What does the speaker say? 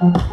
Mm-hmm.